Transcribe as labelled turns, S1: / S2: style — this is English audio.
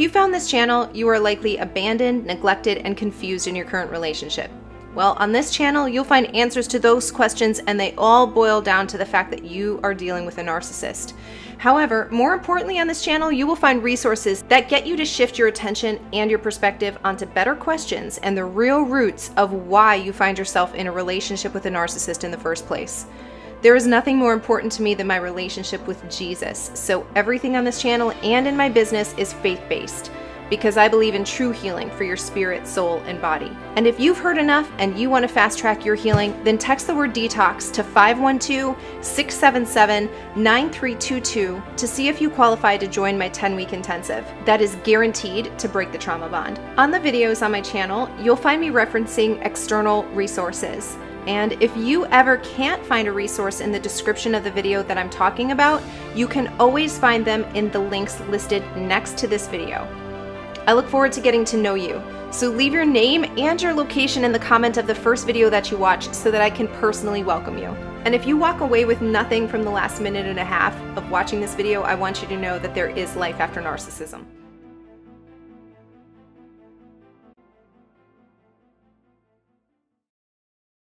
S1: If you found this channel, you are likely abandoned, neglected, and confused in your current relationship. Well, on this channel, you'll find answers to those questions, and they all boil down to the fact that you are dealing with a narcissist. However, more importantly on this channel, you will find resources that get you to shift your attention and your perspective onto better questions and the real roots of why you find yourself in a relationship with a narcissist in the first place. There is nothing more important to me than my relationship with Jesus, so everything on this channel and in my business is faith based because I believe in true healing for your spirit, soul, and body. And if you've heard enough and you want to fast track your healing, then text the word detox to 512 677 9322 to see if you qualify to join my 10 week intensive. That is guaranteed to break the trauma bond. On the videos on my channel, you'll find me referencing external resources. And if you ever can't find a resource in the description of the video that I'm talking about, you can always find them in the links listed next to this video. I look forward to getting to know you. So leave your name and your location in the comment of the first video that you watch so that I can personally welcome you. And if you walk away with nothing from the last minute and a half of watching this video, I want you to know that there is life after narcissism.